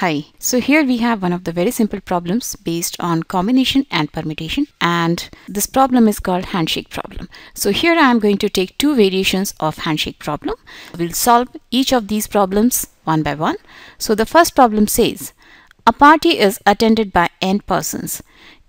Hi. So here we have one of the very simple problems based on combination and permutation and this problem is called handshake problem. So here I am going to take two variations of handshake problem. We'll solve each of these problems one by one. So the first problem says a party is attended by n persons.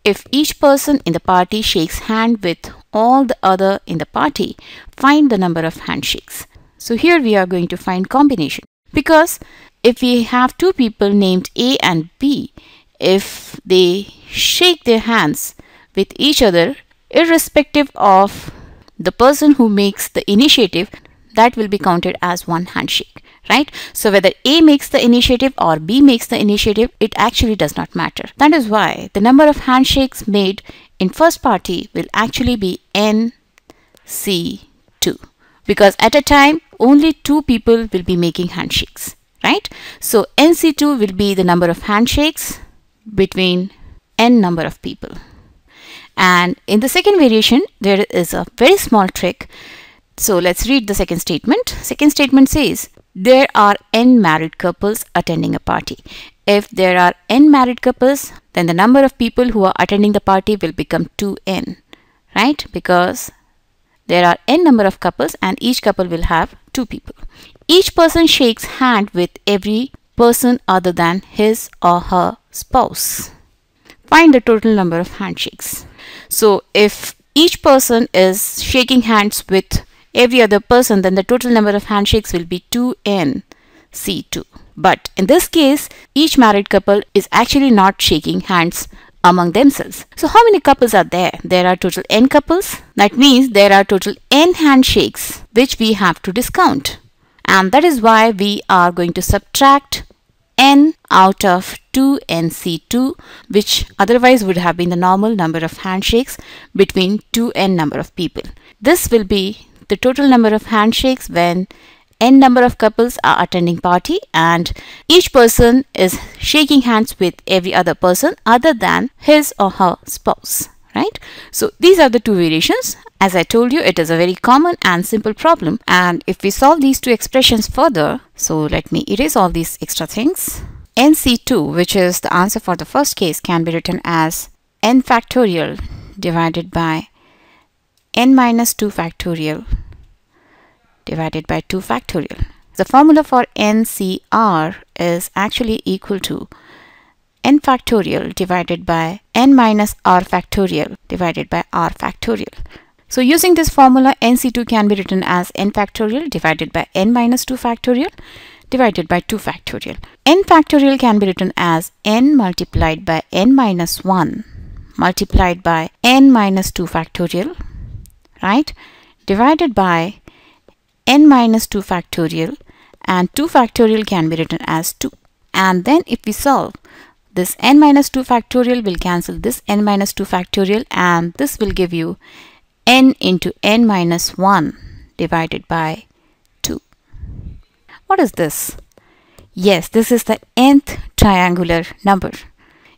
If each person in the party shakes hand with all the other in the party, find the number of handshakes. So here we are going to find combination because if we have two people named A and B, if they shake their hands with each other, irrespective of the person who makes the initiative, that will be counted as one handshake, right? So whether A makes the initiative or B makes the initiative, it actually does not matter. That is why the number of handshakes made in first party will actually be NC2 because at a time only two people will be making handshakes right? So NC2 will be the number of handshakes between n number of people. And in the second variation, there is a very small trick. So let's read the second statement. Second statement says, there are n married couples attending a party. If there are n married couples, then the number of people who are attending the party will become 2n, right? Because there are n number of couples and each couple will have two people. Each person shakes hand with every person other than his or her spouse. Find the total number of handshakes. So if each person is shaking hands with every other person, then the total number of handshakes will be 2n C2. But in this case, each married couple is actually not shaking hands among themselves. So how many couples are there? There are total n couples. That means there are total n handshakes which we have to discount and that is why we are going to subtract n out of 2nc2 which otherwise would have been the normal number of handshakes between 2n number of people. This will be the total number of handshakes when n number of couples are attending party and each person is shaking hands with every other person other than his or her spouse right? So these are the two variations. As I told you, it is a very common and simple problem. And if we solve these two expressions further, so let me erase all these extra things. NC2, which is the answer for the first case, can be written as n factorial divided by n minus 2 factorial divided by 2 factorial. The formula for NCR is actually equal to n factorial divided by n minus r factorial divided by r factorial. So using this formula, NC2 can be written as n factorial divided by n minus 2 factorial divided by 2 factorial. n factorial can be written as n multiplied by n minus 1 multiplied by n minus 2 factorial, right, divided by n minus 2 factorial and 2 factorial can be written as 2. And then if we solve, this n minus 2 factorial will cancel this n minus 2 factorial and this will give you n into n minus 1 divided by 2. What is this? Yes, this is the nth triangular number.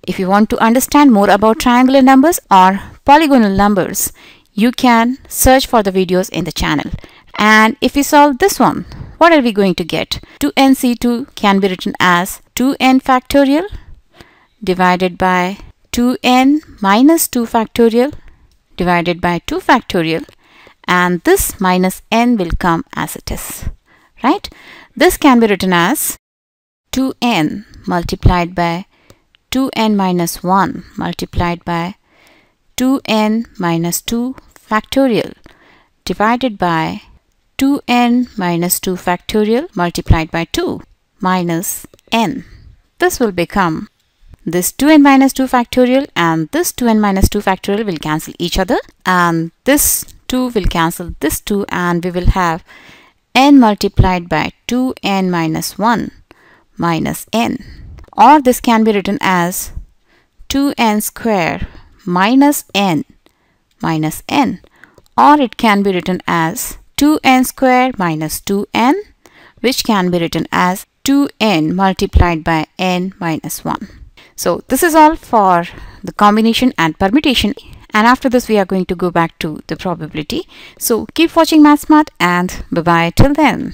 If you want to understand more about triangular numbers or polygonal numbers, you can search for the videos in the channel. And if we solve this one, what are we going to get? 2nc2 can be written as 2n factorial divided by 2n minus 2 factorial divided by 2 factorial and this minus n will come as it is right this can be written as 2n multiplied by 2n minus 1 multiplied by 2n minus 2 factorial divided by 2n minus 2 factorial multiplied by 2 minus n. This will become this 2n minus 2 factorial and this 2n minus 2 factorial will cancel each other and this 2 will cancel this 2 and we will have n multiplied by 2n minus 1 minus n or this can be written as 2n square minus n minus n or it can be written as 2n square minus 2n which can be written as 2n multiplied by n minus 1. So this is all for the combination and permutation and after this we are going to go back to the probability. So keep watching MathsSmart and bye bye till then.